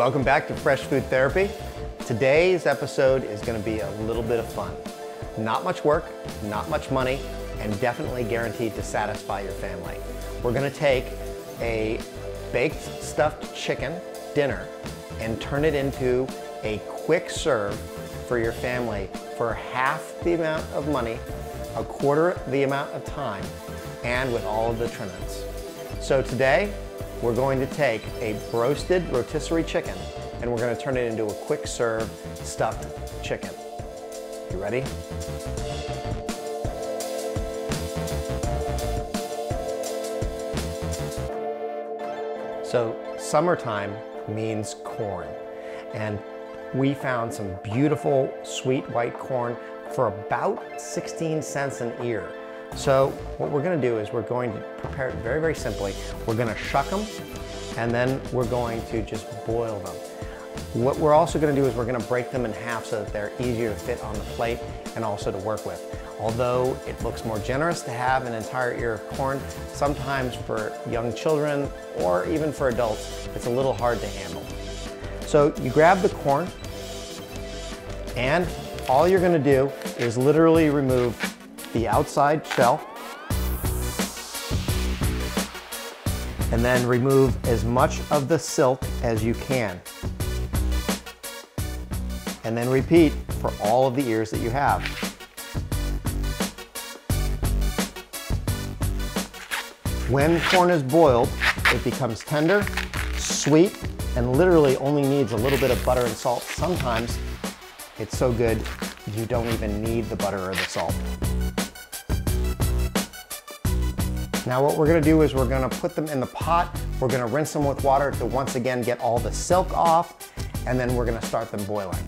Welcome back to Fresh Food Therapy. Today's episode is going to be a little bit of fun. Not much work, not much money, and definitely guaranteed to satisfy your family. We're going to take a baked stuffed chicken dinner and turn it into a quick serve for your family for half the amount of money, a quarter the amount of time, and with all of the trimmings. So today, we're going to take a roasted rotisserie chicken and we're going to turn it into a quick serve stuffed chicken. You ready? So summertime means corn. And we found some beautiful sweet white corn for about 16 cents an ear. So what we're gonna do is we're going to prepare it very, very simply. We're gonna shuck them and then we're going to just boil them. What we're also gonna do is we're gonna break them in half so that they're easier to fit on the plate and also to work with. Although it looks more generous to have an entire ear of corn, sometimes for young children or even for adults, it's a little hard to handle. So you grab the corn and all you're gonna do is literally remove the outside shell and then remove as much of the silk as you can. And then repeat for all of the ears that you have. When corn is boiled, it becomes tender, sweet, and literally only needs a little bit of butter and salt. Sometimes it's so good you don't even need the butter or the salt. Now what we're gonna do is we're gonna put them in the pot, we're gonna rinse them with water to once again get all the silk off, and then we're gonna start them boiling.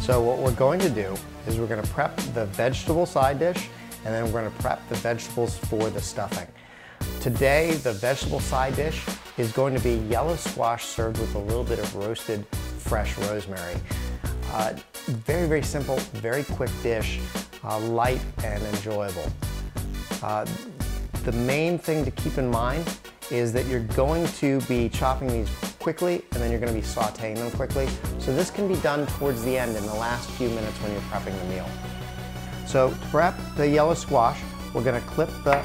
So what we're going to do is we're gonna prep the vegetable side dish and then we're gonna prep the vegetables for the stuffing. Today, the vegetable side dish is going to be yellow squash served with a little bit of roasted fresh rosemary. Uh, very, very simple, very quick dish, uh, light and enjoyable. Uh, the main thing to keep in mind is that you're going to be chopping these quickly and then you're going to be sauteing them quickly. So this can be done towards the end in the last few minutes when you're prepping the meal. So to prep the yellow squash, we're going to clip the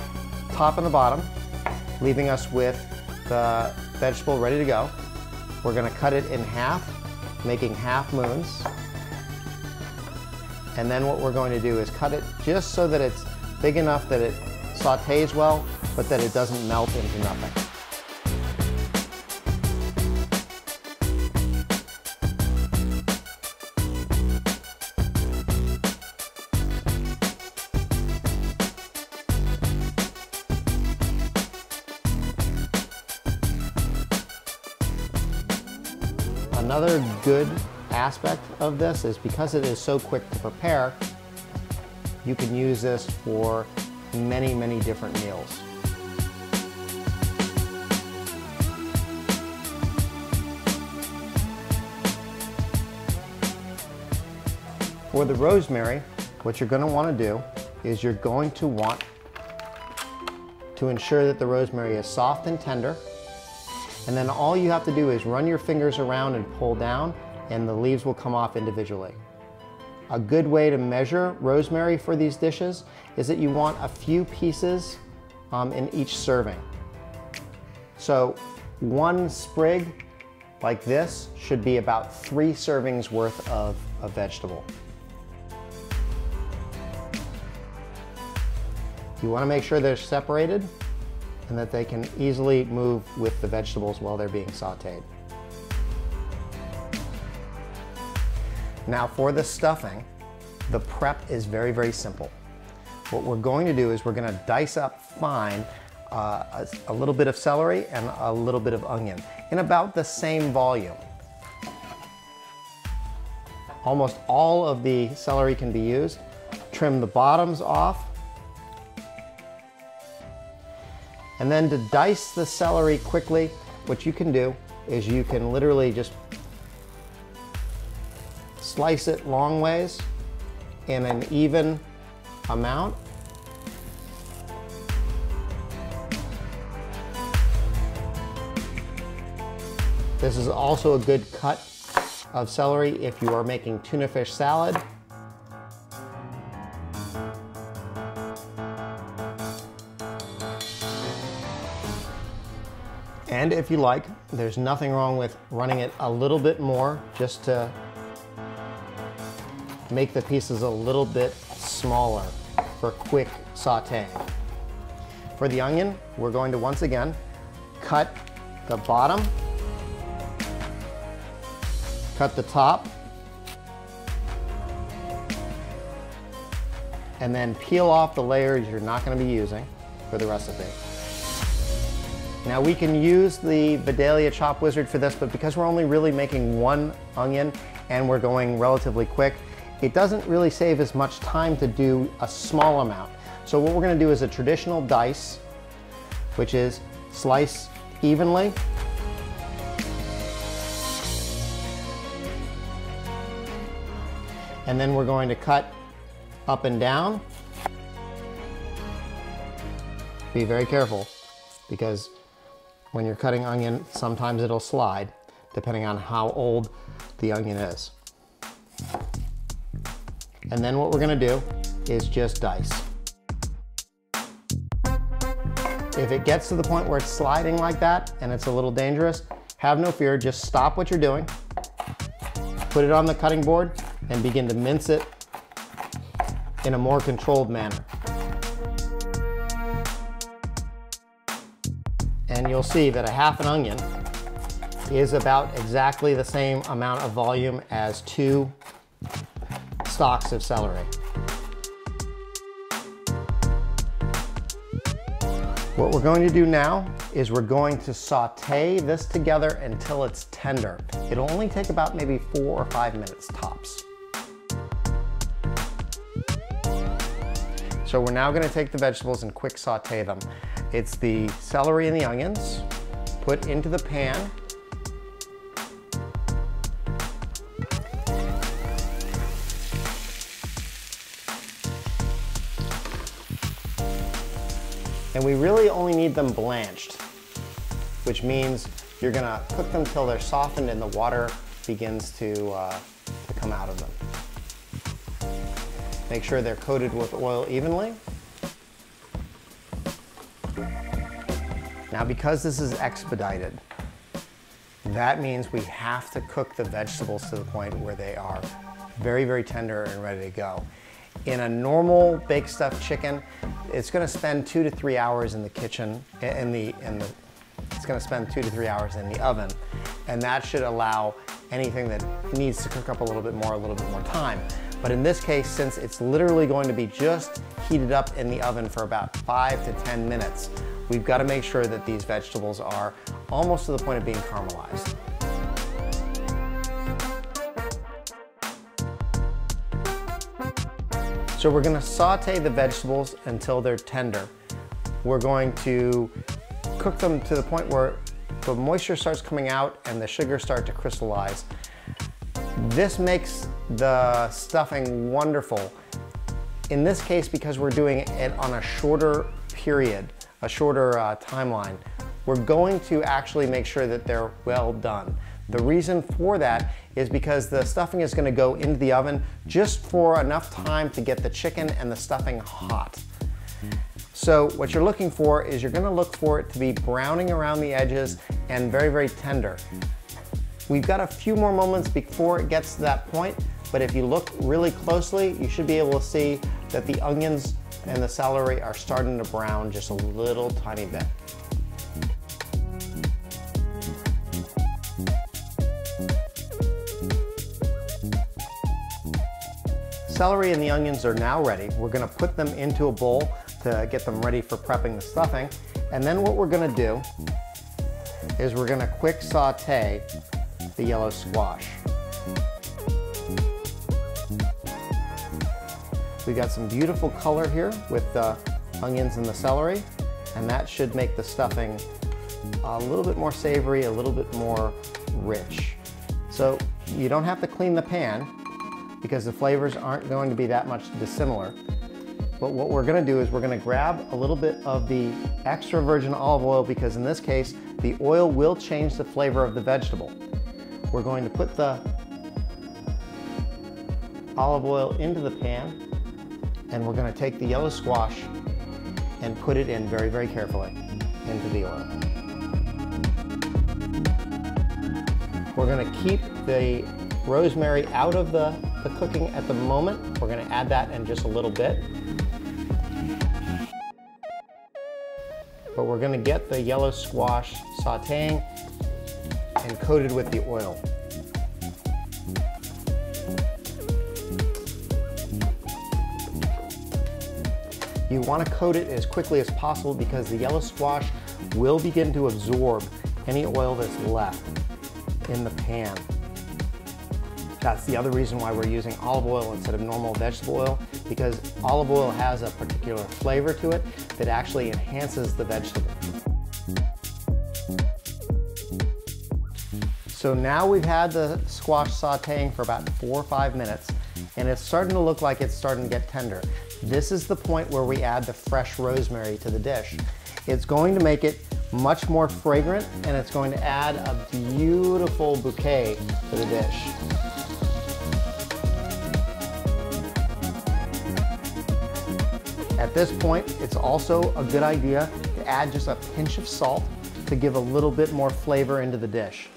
top and the bottom, leaving us with the vegetable ready to go. We're going to cut it in half, making half moons. And then what we're going to do is cut it just so that it's big enough that it sautés well, but that it doesn't melt into nothing. Another good aspect of this is because it is so quick to prepare, you can use this for many, many different meals. For the rosemary, what you're gonna to wanna to do is you're going to want to ensure that the rosemary is soft and tender. And then all you have to do is run your fingers around and pull down and the leaves will come off individually. A good way to measure rosemary for these dishes is that you want a few pieces um, in each serving. So one sprig like this should be about three servings worth of a vegetable. You want to make sure they're separated and that they can easily move with the vegetables while they're being sauteed. Now for the stuffing, the prep is very, very simple. What we're going to do is we're going to dice up fine uh, a, a little bit of celery and a little bit of onion in about the same volume. Almost all of the celery can be used. Trim the bottoms off And then to dice the celery quickly, what you can do is you can literally just slice it long ways in an even amount. This is also a good cut of celery if you are making tuna fish salad. And if you like, there's nothing wrong with running it a little bit more just to make the pieces a little bit smaller for quick sauteing. For the onion, we're going to once again cut the bottom, cut the top, and then peel off the layers you're not going to be using for the recipe. Now we can use the Vidalia Chop Wizard for this, but because we're only really making one onion and we're going relatively quick, it doesn't really save as much time to do a small amount. So what we're gonna do is a traditional dice, which is slice evenly. And then we're going to cut up and down. Be very careful because when you're cutting onion, sometimes it'll slide depending on how old the onion is. And then what we're gonna do is just dice. If it gets to the point where it's sliding like that and it's a little dangerous, have no fear, just stop what you're doing, put it on the cutting board and begin to mince it in a more controlled manner. And you'll see that a half an onion is about exactly the same amount of volume as two stalks of celery. What we're going to do now is we're going to saute this together until it's tender. It'll only take about maybe four or five minutes tops. So we're now gonna take the vegetables and quick saute them. It's the celery and the onions put into the pan And we really only need them blanched, which means you're gonna cook them till they're softened and the water begins to, uh, to come out of them. Make sure they're coated with oil evenly. Now because this is expedited, that means we have to cook the vegetables to the point where they are very, very tender and ready to go. In a normal baked stuffed chicken, it's gonna spend two to three hours in the kitchen, in the, in the, it's gonna spend two to three hours in the oven. And that should allow anything that needs to cook up a little bit more, a little bit more time. But in this case, since it's literally going to be just heated up in the oven for about five to 10 minutes, we've got to make sure that these vegetables are almost to the point of being caramelized. So we're gonna saute the vegetables until they're tender. We're going to cook them to the point where the moisture starts coming out and the sugar start to crystallize. This makes the stuffing wonderful. In this case, because we're doing it on a shorter period, a shorter uh, timeline, we're going to actually make sure that they're well done. The reason for that is because the stuffing is gonna go into the oven just for enough time to get the chicken and the stuffing hot. So what you're looking for is you're gonna look for it to be browning around the edges and very, very tender. We've got a few more moments before it gets to that point, but if you look really closely, you should be able to see that the onions and the celery are starting to brown just a little tiny bit. Celery and the onions are now ready. We're gonna put them into a bowl to get them ready for prepping the stuffing. And then what we're gonna do is we're gonna quick saute the yellow squash. We got some beautiful color here with the onions and the celery. and that should make the stuffing a little bit more savory, a little bit more rich. So you don't have to clean the pan because the flavors aren't going to be that much dissimilar. But what we're gonna do is we're gonna grab a little bit of the extra virgin olive oil because in this case, the oil will change the flavor of the vegetable. We're going to put the olive oil into the pan and we're gonna take the yellow squash and put it in very, very carefully into the oil. We're gonna keep the rosemary out of the, the cooking at the moment. We're gonna add that in just a little bit. But we're gonna get the yellow squash sauteing and coated with the oil. You want to coat it as quickly as possible because the yellow squash will begin to absorb any oil that's left in the pan. That's the other reason why we're using olive oil instead of normal vegetable oil because olive oil has a particular flavor to it that actually enhances the vegetable. So now we've had the squash sauteing for about four or five minutes and it's starting to look like it's starting to get tender. This is the point where we add the fresh rosemary to the dish. It's going to make it much more fragrant and it's going to add a beautiful bouquet to the dish. At this point, it's also a good idea to add just a pinch of salt to give a little bit more flavor into the dish.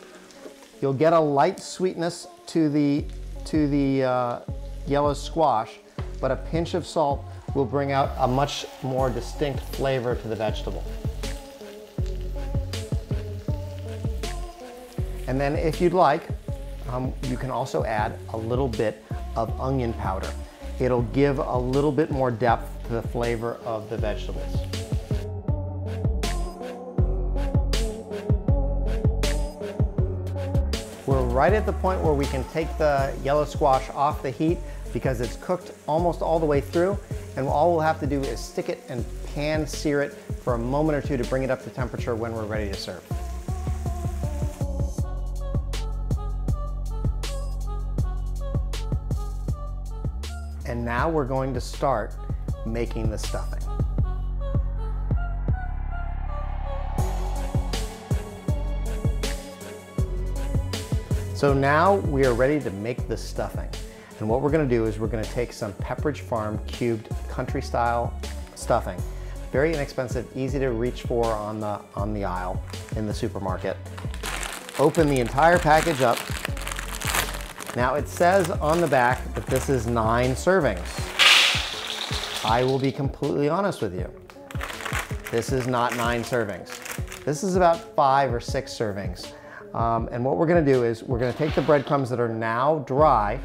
You'll get a light sweetness to the, to the uh, yellow squash, but a pinch of salt will bring out a much more distinct flavor to the vegetable. And then if you'd like, um, you can also add a little bit of onion powder. It'll give a little bit more depth to the flavor of the vegetables. Right at the point where we can take the yellow squash off the heat because it's cooked almost all the way through and all we'll have to do is stick it and pan sear it for a moment or two to bring it up to temperature when we're ready to serve. And now we're going to start making the stuffing. So now we are ready to make the stuffing. And what we're gonna do is we're gonna take some Pepperidge Farm cubed country style stuffing. Very inexpensive, easy to reach for on the, on the aisle in the supermarket. Open the entire package up. Now it says on the back that this is nine servings. I will be completely honest with you. This is not nine servings. This is about five or six servings. Um, and what we're gonna do is we're gonna take the breadcrumbs that are now dry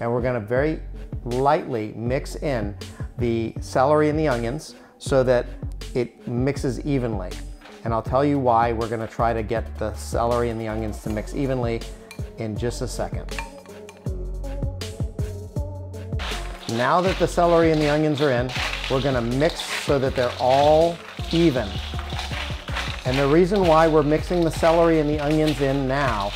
and we're gonna very lightly mix in the celery and the onions so that it mixes evenly. And I'll tell you why we're gonna try to get the celery and the onions to mix evenly in just a second. Now that the celery and the onions are in, we're gonna mix so that they're all even. And the reason why we're mixing the celery and the onions in now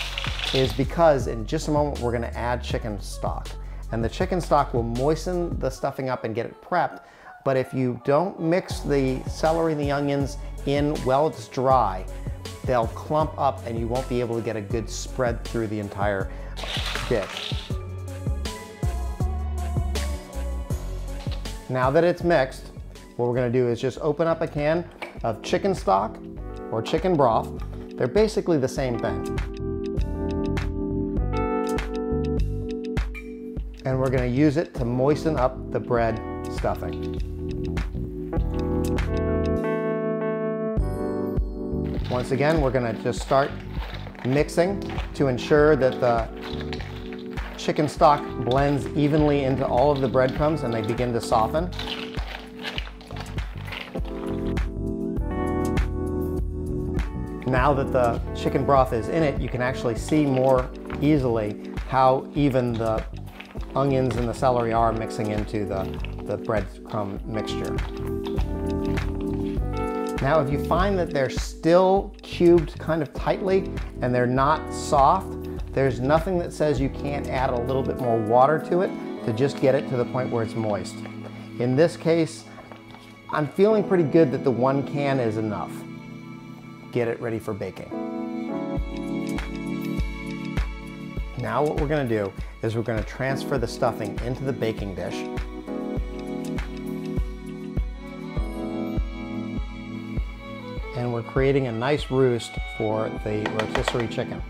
is because in just a moment we're gonna add chicken stock. And the chicken stock will moisten the stuffing up and get it prepped. But if you don't mix the celery and the onions in while it's dry, they'll clump up and you won't be able to get a good spread through the entire dish. Now that it's mixed, what we're gonna do is just open up a can of chicken stock or chicken broth. They're basically the same thing. and we're gonna use it to moisten up the bread stuffing. Once again, we're gonna just start mixing to ensure that the chicken stock blends evenly into all of the breadcrumbs and they begin to soften. Now that the chicken broth is in it, you can actually see more easily how even the onions and the celery are mixing into the, the breadcrumb mixture. Now, if you find that they're still cubed kind of tightly and they're not soft, there's nothing that says you can't add a little bit more water to it to just get it to the point where it's moist. In this case, I'm feeling pretty good that the one can is enough. Get it ready for baking. Now what we're gonna do is we're gonna transfer the stuffing into the baking dish. And we're creating a nice roost for the rotisserie chicken.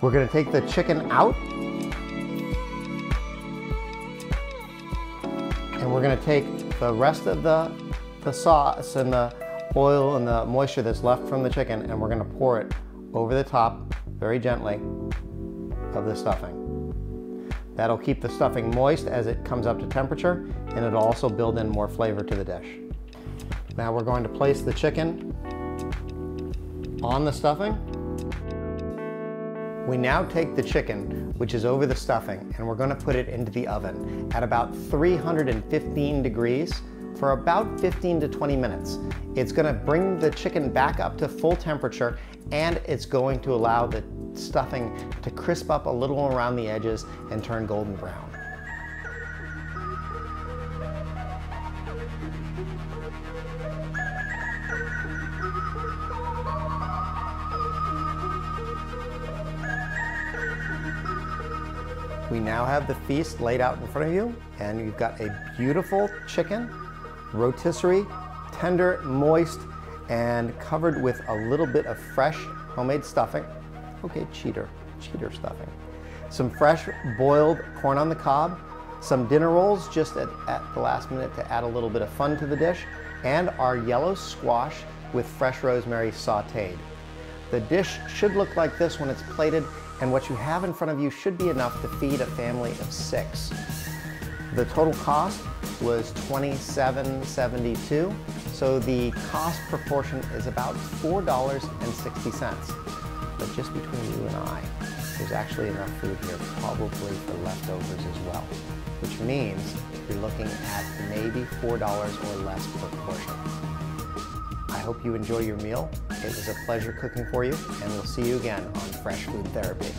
We're gonna take the chicken out and we're gonna take the rest of the, the sauce and the oil and the moisture that's left from the chicken and we're gonna pour it over the top very gently of the stuffing. That'll keep the stuffing moist as it comes up to temperature and it'll also build in more flavor to the dish. Now we're going to place the chicken on the stuffing. We now take the chicken, which is over the stuffing, and we're gonna put it into the oven at about 315 degrees for about 15 to 20 minutes. It's gonna bring the chicken back up to full temperature and it's going to allow the stuffing to crisp up a little around the edges and turn golden brown. We now have the feast laid out in front of you and you've got a beautiful chicken, rotisserie, tender, moist, and covered with a little bit of fresh homemade stuffing. Okay, cheater, cheater stuffing. Some fresh boiled corn on the cob, some dinner rolls just at, at the last minute to add a little bit of fun to the dish, and our yellow squash with fresh rosemary sauteed. The dish should look like this when it's plated, and what you have in front of you should be enough to feed a family of six. The total cost was $27.72, so the cost proportion is about $4.60. But just between you and I, there's actually enough food here probably for leftovers as well, which means you're looking at maybe $4 or less per portion. I hope you enjoy your meal. It was a pleasure cooking for you, and we'll see you again on Fresh Food Therapy.